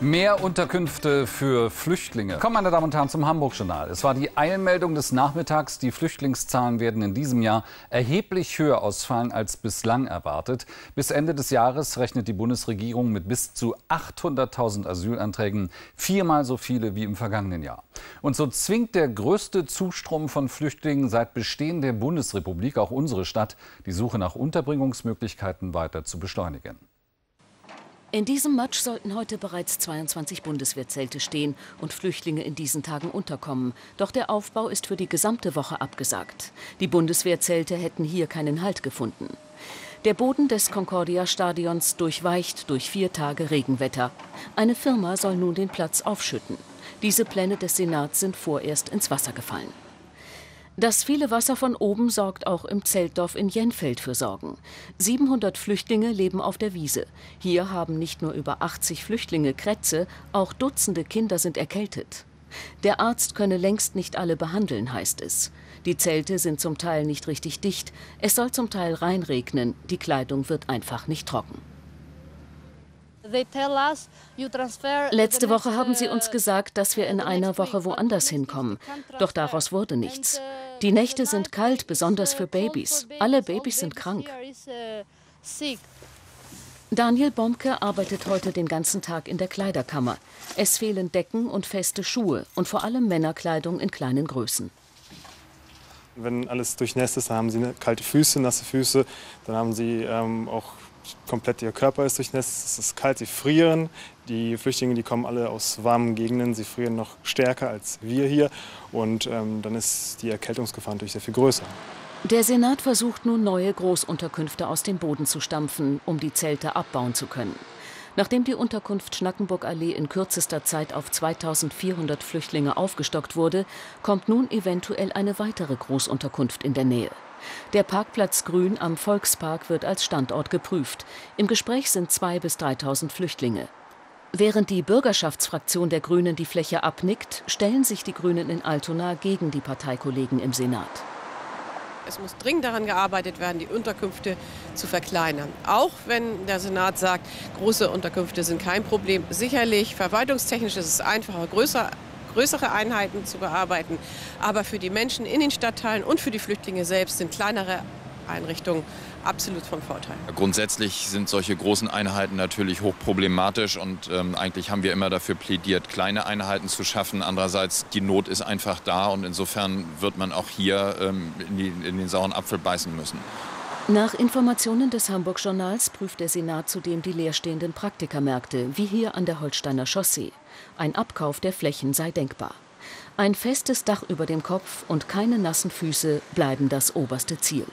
Mehr Unterkünfte für Flüchtlinge. Kommen, meine Damen und Herren, zum Hamburg-Journal. Es war die Eilmeldung des Nachmittags. Die Flüchtlingszahlen werden in diesem Jahr erheblich höher ausfallen als bislang erwartet. Bis Ende des Jahres rechnet die Bundesregierung mit bis zu 800.000 Asylanträgen, viermal so viele wie im vergangenen Jahr. Und so zwingt der größte Zustrom von Flüchtlingen seit Bestehen der Bundesrepublik auch unsere Stadt, die Suche nach Unterbringungsmöglichkeiten weiter zu beschleunigen. In diesem Matsch sollten heute bereits 22 Bundeswehrzelte stehen und Flüchtlinge in diesen Tagen unterkommen. Doch der Aufbau ist für die gesamte Woche abgesagt. Die Bundeswehrzelte hätten hier keinen Halt gefunden. Der Boden des Concordia-Stadions durchweicht durch vier Tage Regenwetter. Eine Firma soll nun den Platz aufschütten. Diese Pläne des Senats sind vorerst ins Wasser gefallen. Das viele Wasser von oben sorgt auch im Zeltdorf in Jenfeld für Sorgen. 700 Flüchtlinge leben auf der Wiese. Hier haben nicht nur über 80 Flüchtlinge Krätze, auch Dutzende Kinder sind erkältet. Der Arzt könne längst nicht alle behandeln, heißt es. Die Zelte sind zum Teil nicht richtig dicht, es soll zum Teil reinregnen, die Kleidung wird einfach nicht trocken. Letzte Woche haben sie uns gesagt, dass wir in einer Woche woanders hinkommen. Doch daraus wurde nichts. Die Nächte sind kalt, besonders für Babys. Alle Babys sind krank. Daniel Bomke arbeitet heute den ganzen Tag in der Kleiderkammer. Es fehlen Decken und feste Schuhe und vor allem Männerkleidung in kleinen Größen. Wenn alles durchnässt ist, dann haben sie kalte Füße, nasse Füße. Dann haben sie ähm, auch komplett ihr Körper ist durchnässt, es ist kalt, sie frieren. Die Flüchtlinge, die kommen alle aus warmen Gegenden, sie frieren noch stärker als wir hier und ähm, dann ist die Erkältungsgefahr natürlich sehr viel größer. Der Senat versucht nun neue Großunterkünfte aus dem Boden zu stampfen, um die Zelte abbauen zu können. Nachdem die Unterkunft Schnackenburg-Allee in kürzester Zeit auf 2400 Flüchtlinge aufgestockt wurde, kommt nun eventuell eine weitere Großunterkunft in der Nähe. Der Parkplatz Grün am Volkspark wird als Standort geprüft. Im Gespräch sind 2.000 bis 3.000 Flüchtlinge. Während die Bürgerschaftsfraktion der Grünen die Fläche abnickt, stellen sich die Grünen in Altona gegen die Parteikollegen im Senat. Es muss dringend daran gearbeitet werden, die Unterkünfte zu verkleinern. Auch wenn der Senat sagt, große Unterkünfte sind kein Problem. Sicherlich, verwaltungstechnisch ist es einfacher, größer größere Einheiten zu bearbeiten. Aber für die Menschen in den Stadtteilen und für die Flüchtlinge selbst sind kleinere Einrichtungen absolut von Vorteil. Grundsätzlich sind solche großen Einheiten natürlich hochproblematisch und ähm, eigentlich haben wir immer dafür plädiert, kleine Einheiten zu schaffen. Andererseits, die Not ist einfach da und insofern wird man auch hier ähm, in, die, in den sauren Apfel beißen müssen. Nach Informationen des Hamburg-Journals prüft der Senat zudem die leerstehenden Praktikermärkte, wie hier an der Holsteiner Chaussee. Ein Abkauf der Flächen sei denkbar. Ein festes Dach über dem Kopf und keine nassen Füße bleiben das oberste Ziel.